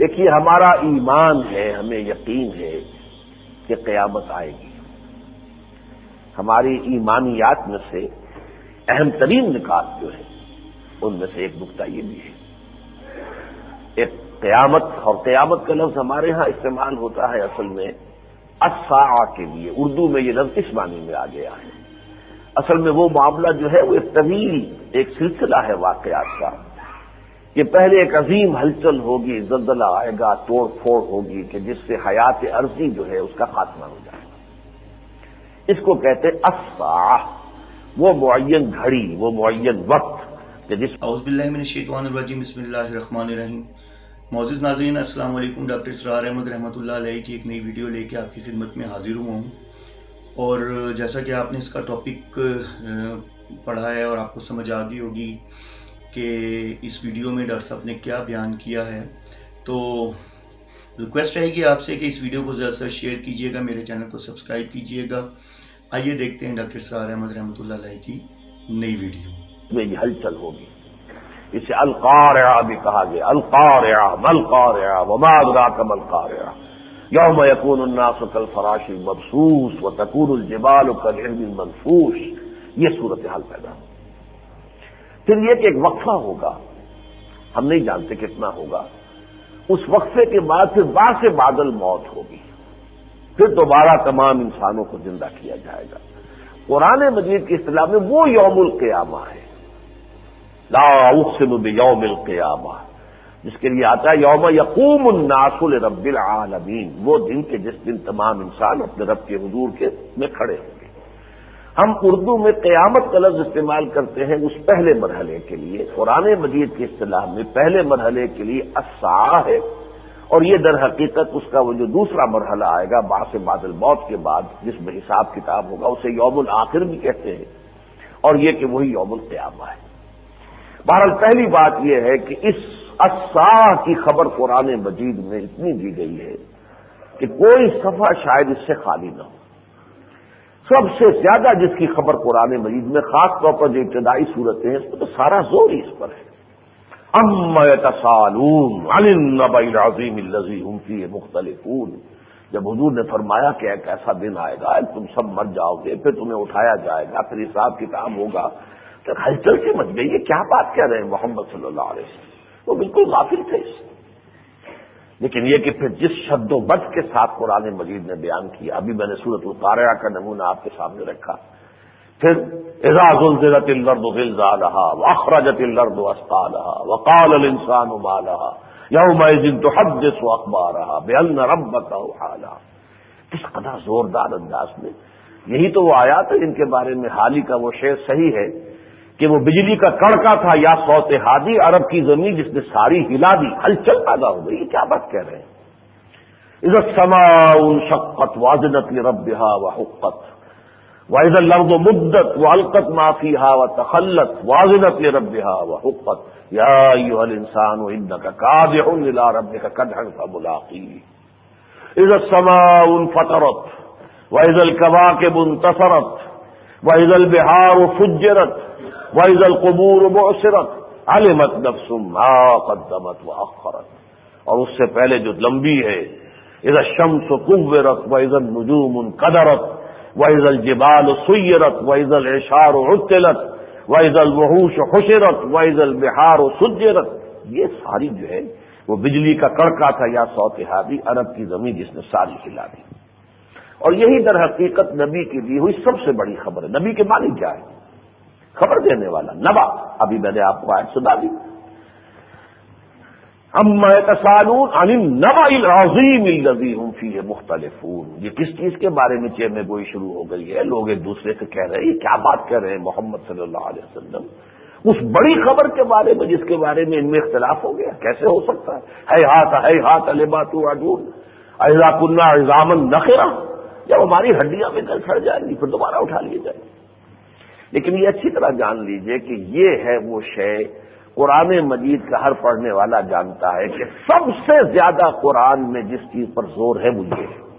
دیکھیے، ہمارا ایمان ہے، ہمیں یقین ہے کہ قیامت آئے گی۔ ہماری ایمانیات میں سے اہم ترین نکات جو ہے، ان میں سے ایک نقطہ یہ بھی ہے۔ ایک قیامت اور قیامت کا لفظ ہمارے ہاں استعمال ہوتا ہے اصل میں اسا کے لیے۔ اردو میں یہ لفظ اس معنی میں آ گیا ہے۔ اصل میں وہ معاملہ جو ہے، وہ ایک طویل، ایک سلسلہ ہے واقعات کا۔ کہ پہلے ایک عظیم ہلچل ہوگی، زلزلہ آئے گا، توڑ پھوڑ ہوگی کہ جس سے حیات عرضی جو ہے اس کا خاتمہ ہو جائے گا۔ اس کو کہتے اسا وہ معین گھڑی، وہ معین وقت کہ جس اعوذ باللہ من الشیطان الرجیم، بسم اللہ الرحمن الرحیم۔ موجود ناظرین، السلام علیکم، ڈاکٹر اسرار احمد رحمۃ اللہ علیہ کی ایک نئی ویڈیو لے کے آپ کی خدمت میں حاضر ہوا ہوں۔ اور جیسا کہ آپ نے اس کا ٹاپک پڑھا ہے اور آپ کو سمجھ آ گئی ہوگی کہ اس ویڈیو میں ڈاکٹر صاحب نے کیا بیان کیا ہے، تو ریکویسٹ رہے گی آپ سے کہ اس ویڈیو کو زیادہ سے شیئر کیجیے گا، میرے چینل کو سبسکرائب کیجیے گا۔ آئیے دیکھتے ہیں ڈاکٹر اسرار احمد رحمۃ اللہ علیہ کی نئی ویڈیو۔ میں یہ ہلچل ہوگی۔ اسے القارعہ بھی کہا گیا۔ القارعہ ملقارعہ وما ادراک ملقارعہ یوم یکون الناس کالفراش المبسوس وتکون الجبال کالعلم المنفوش۔ یہ صورتحال پیدا ہو۔ پھر یہ کہ ایک وقفہ ہوگا۔ ہم نہیں جانتے کتنا ہوگا۔ اس وقفے کے بعد پھر بار سے بادل موت ہوگی۔ پھر دوبارہ تمام انسانوں کو زندہ کیا جائے گا۔ قرآن مجید کی اصطلاح میں وہ یوم القیامہ ہے۔ لا اقسم بیوم القیامہ۔ جس کے لیے آتا ہے، یوم یقوم الناس رب العالمین۔ وہ دن کے جس دن تمام انسان اپنے رب کے حضور کے میں کھڑے ہوں۔ گے ہم اردو میں قیامت کا لفظ استعمال کرتے ہیں اس پہلے مرحلے کے لیے۔ قرآن مجید کی اصطلاح میں پہلے مرحلے کے لیے اسا ہے۔ اور یہ در حقیقت اس کا وہ جو دوسرا مرحلہ آئے گا باس بادل موت کے بعد، جس میں حساب کتاب ہوگا، اسے یوم الآخر بھی کہتے ہیں۔ اور یہ کہ وہی یوم القیامہ ہے۔ بہرحال پہلی بات یہ ہے کہ اس اسا کی خبر قرآن مجید میں اتنی دی گئی ہے کہ کوئی صفحہ شاید اس سے خالی نہ ہو۔ سب سے زیادہ جس کی خبر قرآن مجید میں خاص طور پر جو ابتدائی صورتیں ہیں، اس میں تو سارا زور ہی اس پر ہے۔ عظیم مختلف جب حضور نے فرمایا کہ ایک ایسا دن آئے گا تم سب مر جاؤ گے، پھر تمہیں اٹھایا جائے گا، پھر حساب کتاب ہوگا۔ تو ہلچل سے مچ گئی، یہ کیا بات کہہ رہے ہیں محمد صلی اللہ علیہ وسلم؟ وہ بالکل غافل تھے۔ اس لیکن یہ کہ پھر جس شد و بد کے ساتھ قرآن مجید نے بیان کیا، ابھی میں نے صورت الطارہ کا نمونہ آپ کے سامنے رکھا۔ پھر اعزاز الزرت الرد غلزا رہا واخرجت الرد وسطا رہا وقال الانسان ما رہا یوم دن تو حد سو اخبار رہا بے الرب بتا کس قدر زوردار انداز میں۔ یہی تو وہ آیا تھا جن کے بارے میں حال ہی کا وہ شعر صحیح ہے۔ کہ وہ بجلی کا کڑکا تھا یا سوتے ہادی عرب کی زمین جس نے ساری ہلا دی، ہلچل پیدا ہو گئی کیا بات کہہ رہے ہیں؟ عزت سما ان شقت واضنت رب و حقت واحد لفظ و مدت و القت معافی ہا و تخلت واضنت رب و حقت یا انسان و ان کا کاد لا رب کا کدھن کا ملاقی عزت سما ان فطرت واحد القوا کے منتصرت واحد البہار و فجرت وائز القبور معصرت علمت نفس ما قدمت و اخرت اور اس سے پہلے جو لمبی ہے ادھر شمس و قبرت وائز النجوم قدرت وائز الجبال سیرت وائز الشار و عطلت وائز الوحوش حشرت وائز البہار و سجرت۔ یہ ساری جو ہے، وہ بجلی کا کڑکا تھا یا سوتحادی عرب کی زمین جس نے ساری کھلا دی۔ اور یہی در حقیقت نبی کی دی ہوئی سب سے بڑی خبر ہے۔ نبی کے معنی کیا ہے خبر دینے والا۔ نبا، ابھی میں نے آپ کو آج سنا دی۔ ام میں نبا العظیم الزیم فی مختلف یہ کس چیز کے بارے میں چیر میں گوئی شروع ہو گئی ہے؟ لوگ ایک دوسرے سے کہہ رہے ہیں، کیا بات کہہ رہے ہیں؟ محمد صلی اللہ علیہ وسلم۔ اس بڑی خبر کے بارے میں، جس کے بارے میں ان میں اختلاف ہو گیا، کیسے ہو سکتا ہے؟ ہے ہاتھ ہے ہاتھ البات اجون اضا کنہ اضامن نخرا۔ جب ہماری ہڈیاں میں گل سڑ جائیں گی، پھر دوبارہ اٹھا لیے جائیں گے۔ لیکن یہ اچھی طرح جان لیجیے کہ یہ ہے وہ شے قرآن مجید کا ہر پڑھنے والا جانتا ہے کہ سب سے زیادہ قرآن میں جس چیز پر زور ہے وہ یہ ہے۔